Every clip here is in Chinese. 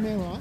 没有啊。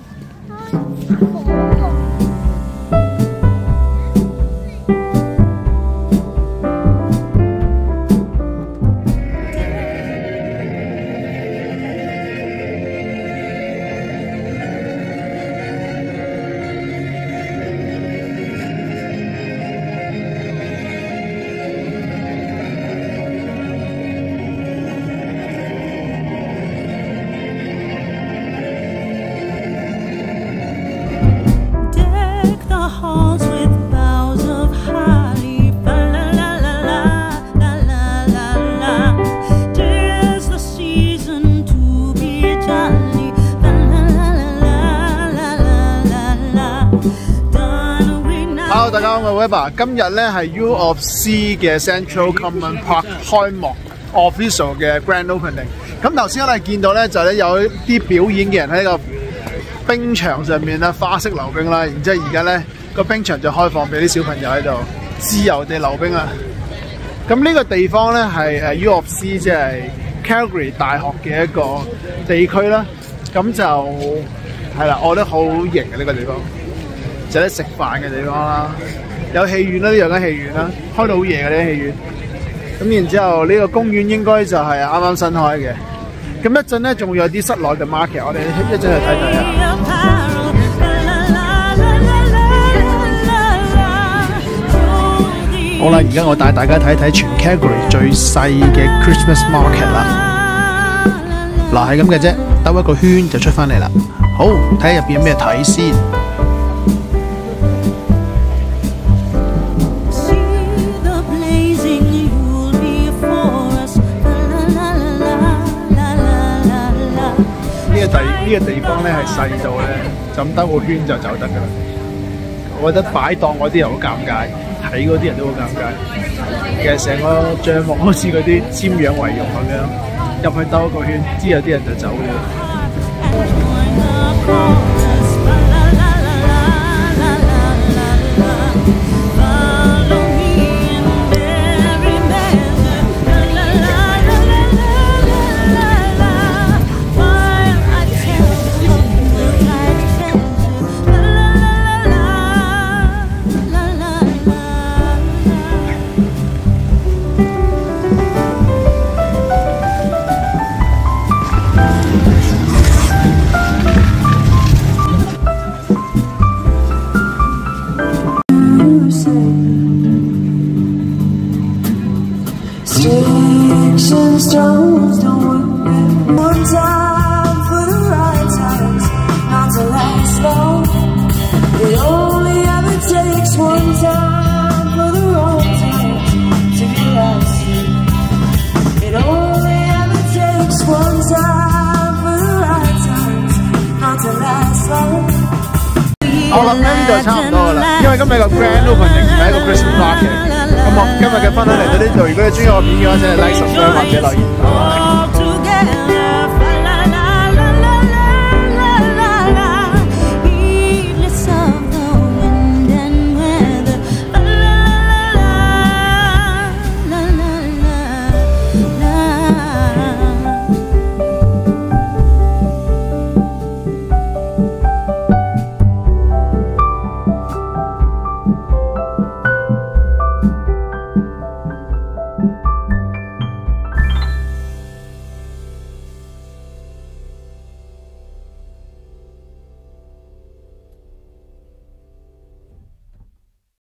今日咧係 U of C 嘅 Central Common Park 開幕 official 嘅 Grand Opening。咁頭先我哋見到咧就咧有啲表演嘅人喺個冰場上面啦，花式溜冰啦。然之後而家咧個冰場就開放俾啲小朋友喺度自由地溜冰啦。咁呢個地方咧係誒 U of C 即係 Calgary 大學嘅一個地區啦。咁就係啦，我覺得好型嘅呢個地方。就係食飯嘅地方啦，有戲院啦，呢度間戲院啦，開到好夜嘅呢啲戲院。咁然之後呢個公園應該就係啱啱新開嘅。咁一陣咧仲會有啲室內嘅 market，我哋一陣去睇睇啊。好啦，而家我帶大家睇睇全 Calgary 最細嘅 Christmas market 啦。嗱係咁嘅啫，兜一個圈就出翻嚟啦。好，睇下入邊有咩睇先。呢個地呢個地方咧係細到咧，就咁兜個圈就走得噶啦。我覺得擺檔嗰啲人好尷尬，睇嗰啲人都好尷尬。其實成個帳幕好似嗰啲瞻仰遺容咁樣，入去兜一個圈，之後啲人就走咗。Sticks and stones don't 好啦，咁呢度就差唔多啦，因為今日個 Grand Opening 係一個 Christmas market。咁我今日嘅分享嚟到呢度，如果你中意我片嘅話，請你 like、subscribe 或者留言。